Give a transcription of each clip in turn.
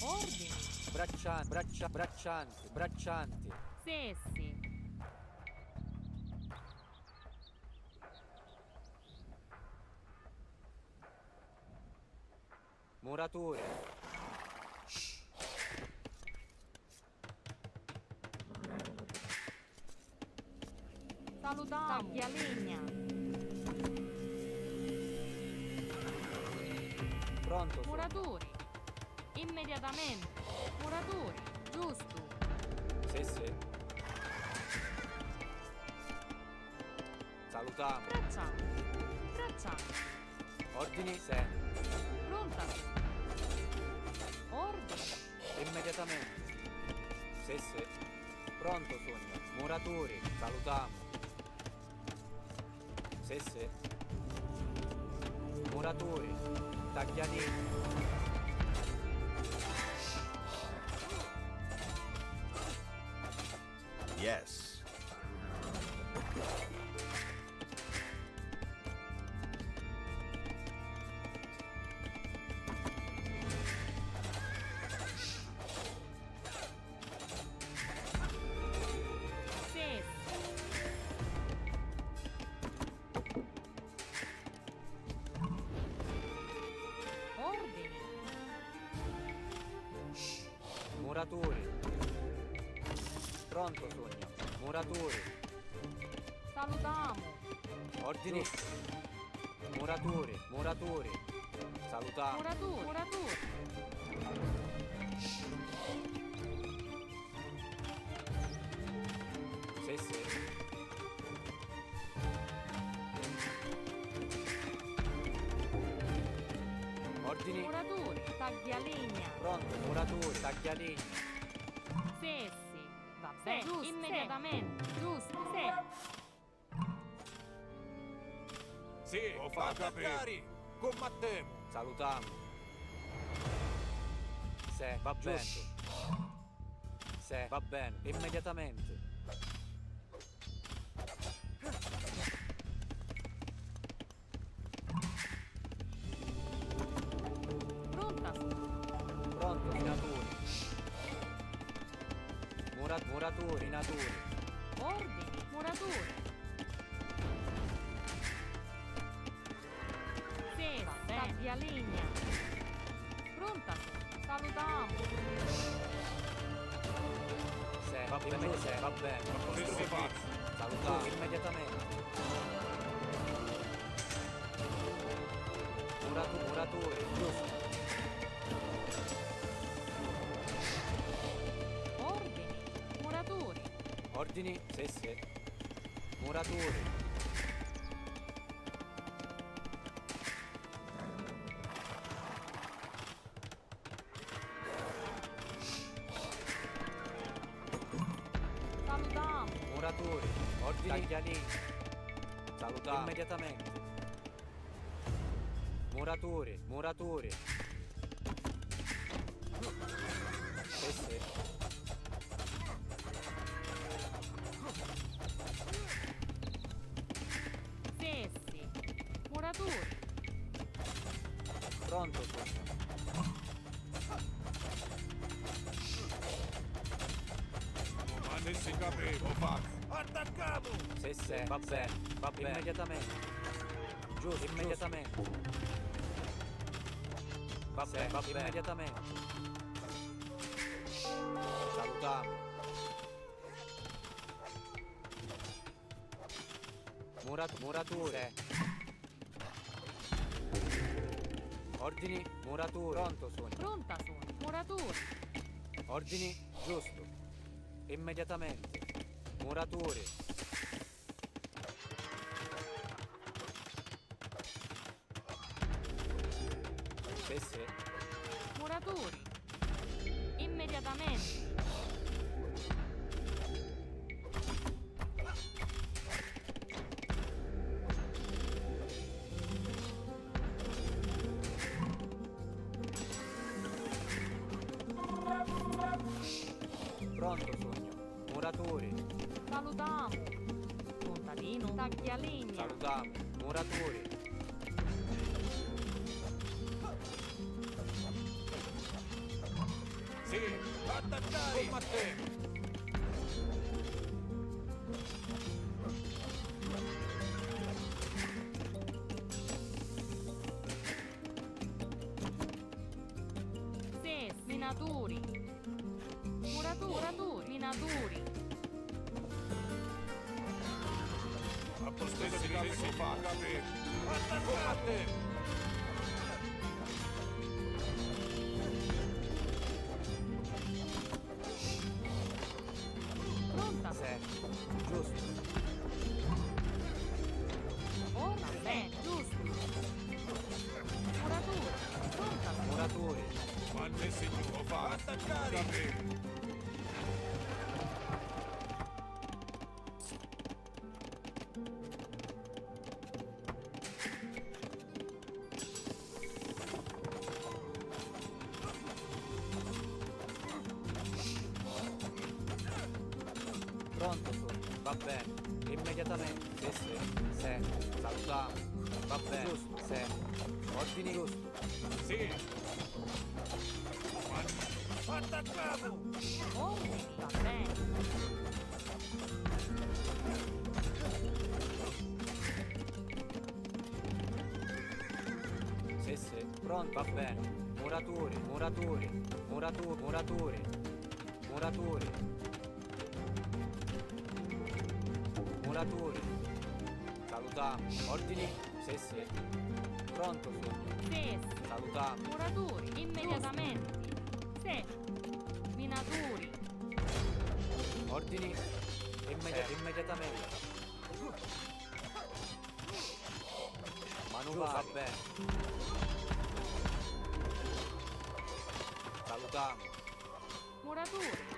Ordini. Braccianti, braccia, braccianti, braccianti. Sessi. Murature. Salutiamo. Taglialegna. Pronto sono. Muratori. Immediatamente. Muratori. Giusto. Sì, sì. Salutiamo. Braccianti. Braccianti. Ordini, se. Pronta. Ordini. Immediatamente. Sì, sì. Pronto sogno. Muratori. Salutiamo. Sì, sì. Muratori. Taglialini. Yes. Sessi. Ordini. Muratori. Pronto sogno. Muratori. Salutiamo. Ordini. Muratori. Muratori. Salutiamo. Muratori. Muratori. Sì, sì. Ordini. Muratori. Taglialegna. Pronto. Muratori. Taglialini. Sessi. Giusto. Immediatamente. Giusto. Se. Sì, Lo fa fa capire. Combattiamo. Salutiamo. Se, va bene. Se, va bene. Immediatamente. Pronta. Pronto, minatori. Murat, muratori, minatori. Ordini. Muratori. Sessi. Taglialegna. Pronta. Salutiamo. Se, va bene, se, va bene. Sì, si fa. Salutiamo immediatamente. Murato, muratori, giusto. Ordini, sì, sì. Muratori. Muratori. Ordini. Taglialini. Salutiamo immediatamente. Muratori, muratori. Sì, sì. Muratori. Pronto, sono. Ma ne si capivo, fa. Attacchiamo. Sì, sì, va bene, va bene. Immediatamente. Giusto, immediatamente. Va bene, va bene. Immediatamente. Salutiamo. Murat, murature. Ordini, murature. Pronto, sono. Pronta sono. Muratori. Ordini, giusto. Immediatamente. Muratori. Sì, sì. Muratori. Immediatamente. Taglialegna. Salutiamo. Muratori. Sì, attaccare! Combattiamo! Sì, minatori. Muratori. Muratori. Minatori. Di sì, fa, capito? Combattiamo! Pronta. Se. Giusto. Ora, bene, giusto. Muratori. Pronta. Muratori. Quante signore fa? Attaccare! Sì, sì. Salutiamo. Va bene. Giusto. Se. Ordini giusto. Sì! Attacchiamo! Ordini. Va bene. Sì, sì. Pronto. Va bene. Muratori. Muratori. Muratori. Muratori. Muratori. Muratori. Salutiamo. Ordini. Sì, sì. Pronto sono. Sì, Salutiamo. Muratori. Immediatamente. Sì. Minatori. Ordini. Immedi- immediatamente. Manuva. Va bene. Salutiamo. Muratori.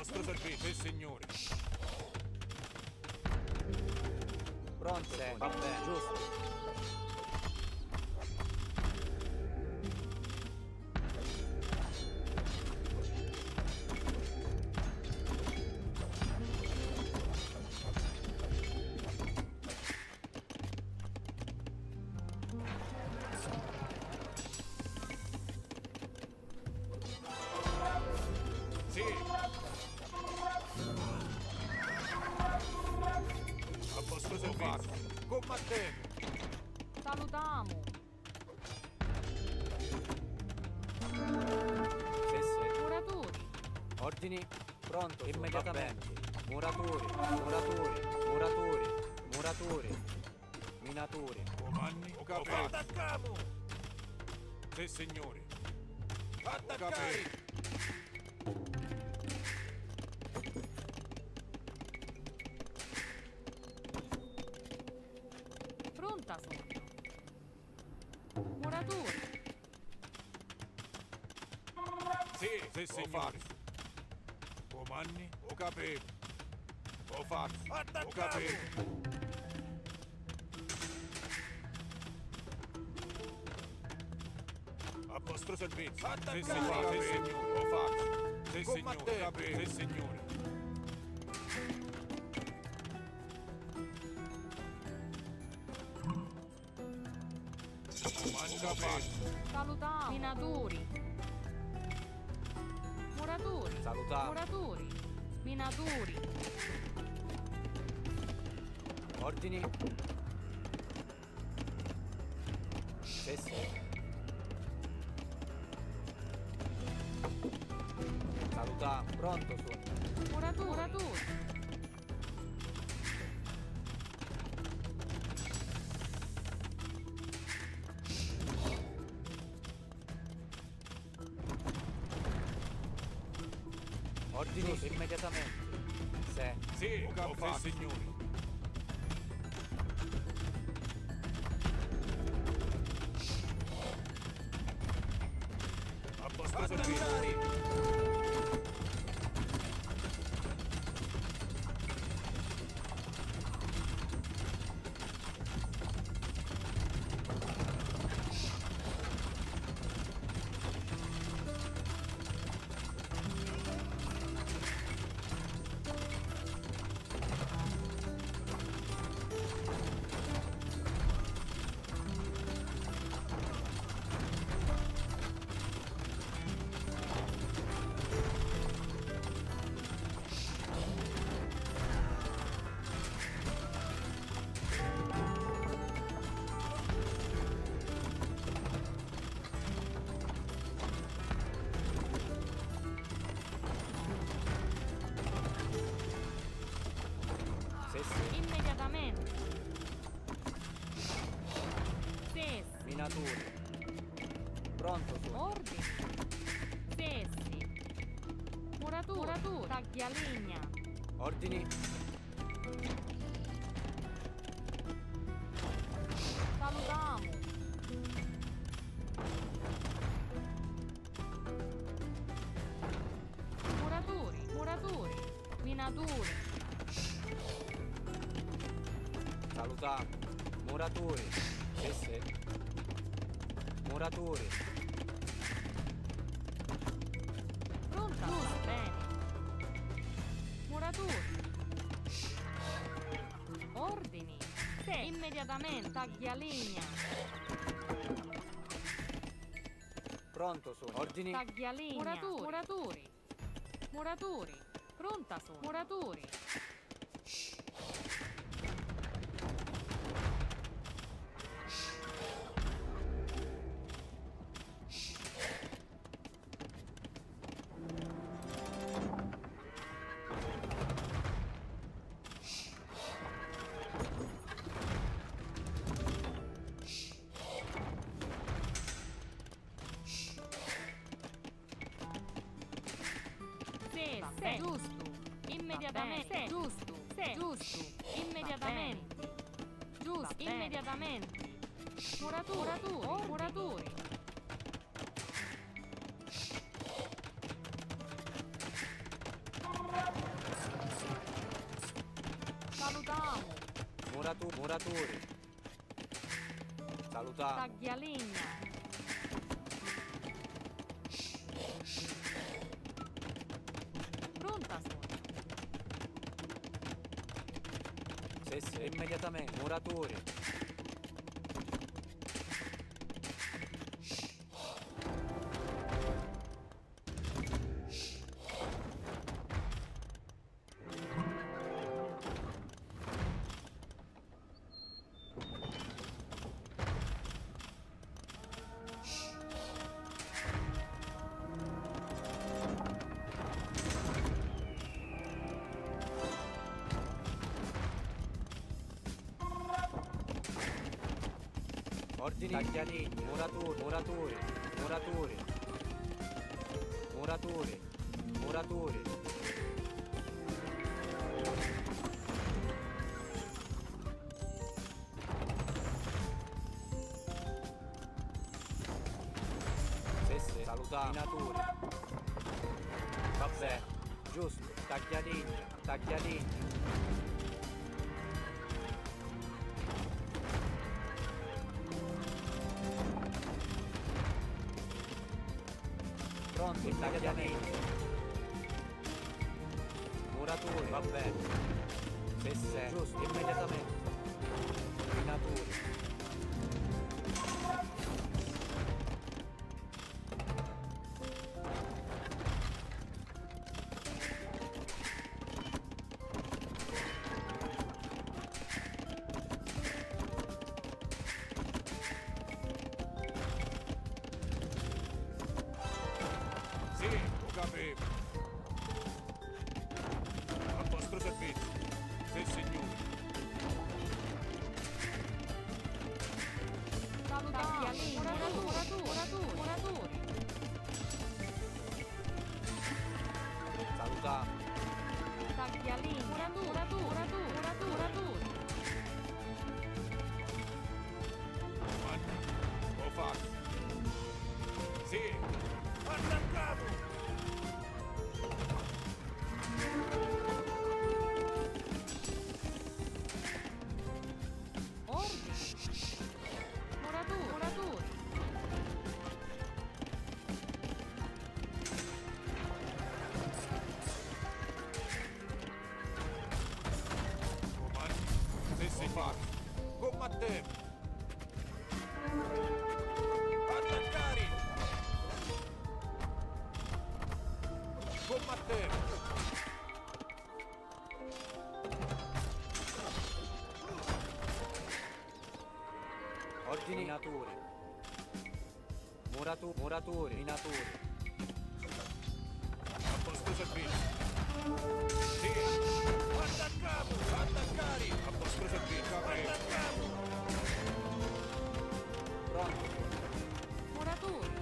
Vostro servizio, sì, signore! Pronto? Sì, va bene. Giusto. Salutiamo. Sì. Muratori. Ordini. Pronto? Immediatamente. Muratori. Muratori. Muratori. Muratori. Minatori. Comandi! Attacchiamo! Sì, signore! Attaccare! Muratori. Sì, sì, signore! Comandi, ho capito! Ho fatto! Ho capito! A vostro servizio! Sì, signore! Sì, signore! Sì, signore! Sì, signore! Salutiamo. Minatori. Muratori. Salutiamo. Muratori. Minatori. Ordini. Sì. Salutiamo. Pronto sono. Muratori. Muratori. Ordini immediatamente. Se. Sì, ho fatto! Sì, Pronto sono. Ordini. Sessi. Muratura. Muratura. Taglialegna. Ordini. Salutamo. Muratori. Muratori. Minatori. Salutiamo. Muratori. Muratori. Pronta? Giusto. Bene. Muratori. Ordini. Sì. Immediatamente. Taglialegna. Pronto sono. Ordini. Taglialegna. Muratori. Muratori. Muratori. Pronta sono. Muratori. Sì. Giusto. Immediatamente. Giusto. Sì. Giusto. Immediatamente. Giusto. Immediatamente. Muratori. Muratori. Muratori. Salutiamo. Muratu. Muratori. Salutiamo. Taglialegna. Pronta sono. Sì, sì. Immediatamente. Muratori. Ordini. Taglialegna. Muratori. Muratori. Muratori. Muratori. Muratori. Sì. Salutiamo. Minatori. Vabbè. Giusto. Taglialegna. Taglialegna. Pronto, immediatamente. Muratori, va bene. Se sei, giusto, immediatamente. Minatori. Copy. combattere! Ordini nature. Murato, muratore, minatore. A posto servizio. Sì. Attaccato! Attaccari! A posto servizio. Attaccato! Pronto. Muratore.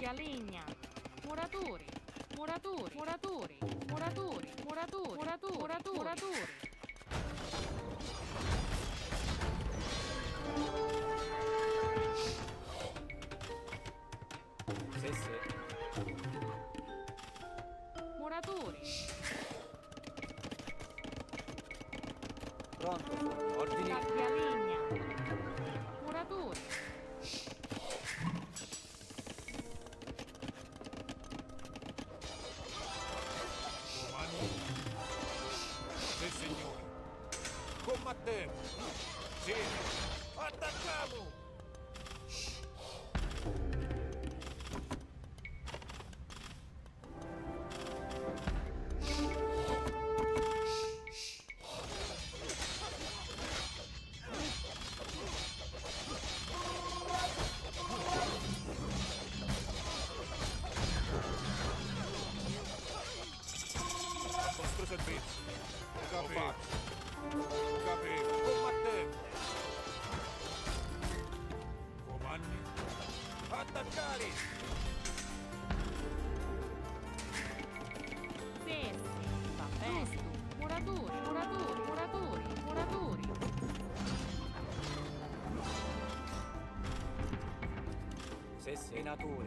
Ialegna, muratori, muratori, muratori, muratori, muratori, muratori, muratori. did. Minatore.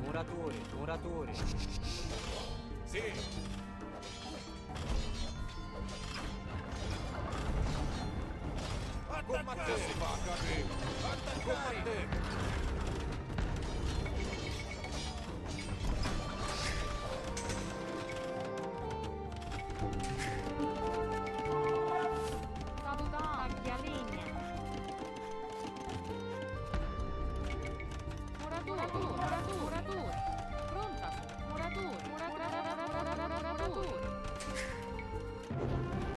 Muratore, muratore. Sì. Combatte! Combatte!